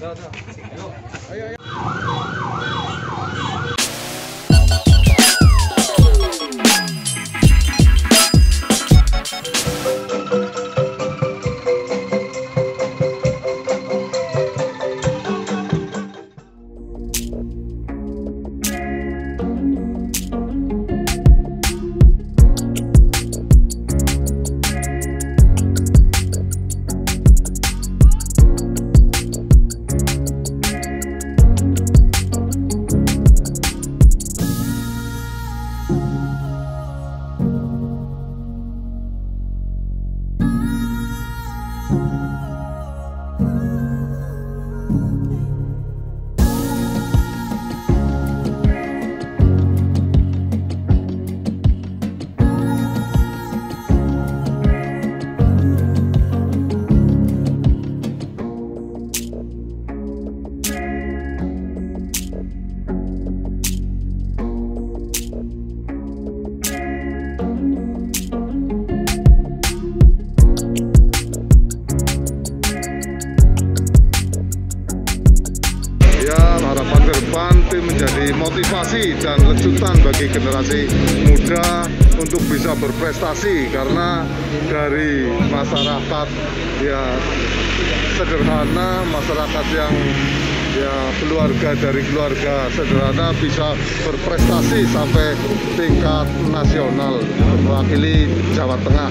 对，对，哎呦，哎呦，哎呦。Harapan ke depan tim menjadi motivasi dan lecutan bagi generasi muda untuk bisa berprestasi karena dari masyarakat ya sederhana, masyarakat yang ya keluarga dari keluarga sederhana bisa berprestasi sampai tingkat nasional mewakili Jawa Tengah.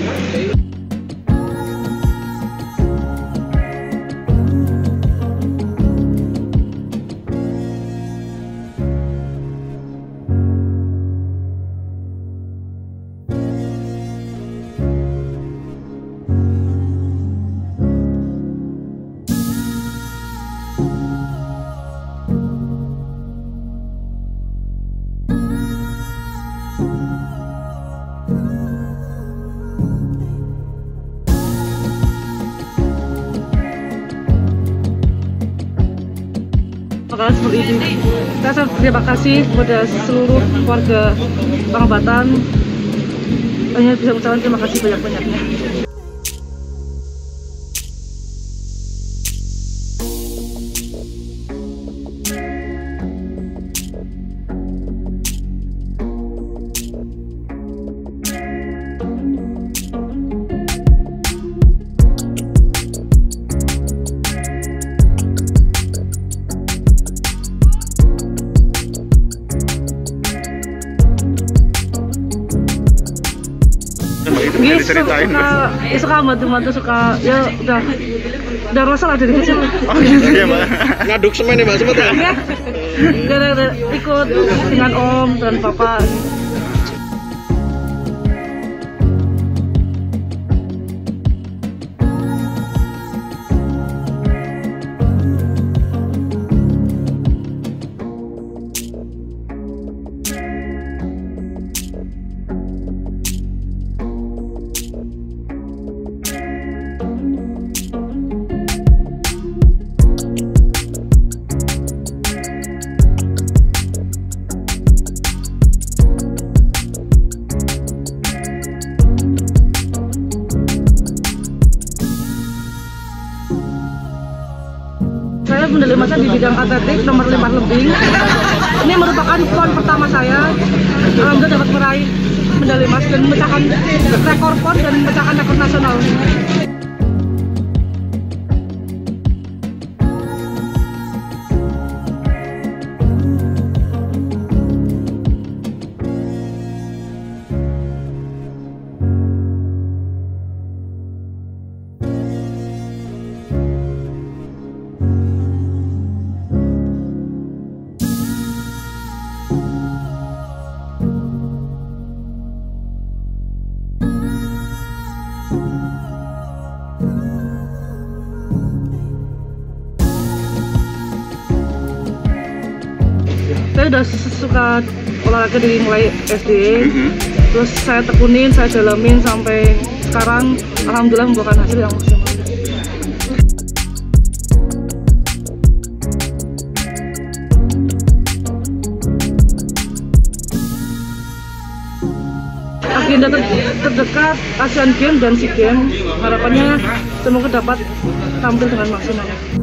Makanan seperti ini. Saya sangat berterima kasih kepada seluruh warga Pangabatan. Hanya bisa mengucapkan terima kasih banyak-banyaknya. Iya, suka, ya, suka bantu-bantu suka ya udah udah rasa lah dari kecil. Oh iya mbak. Ngaduk semen ya mbak ya? Ya, ikut dengan om dan papa. Medali emas di bidang atletik nomor 5 lebing. Ini merupakan pon pertama saya. Alhamdulillah dapat meraih medali emas dan memecahkan rekor pon dan memecahkan rekor nasional. Udah suka olahraga dari mulai SD terus saya tekunin saya dalamin sampai sekarang alhamdulillah membuahkan hasil yang maksimal. Agenda ter- terdekat Asian Games dan SEA Games. Harapannya semoga dapat tampil dengan maksimal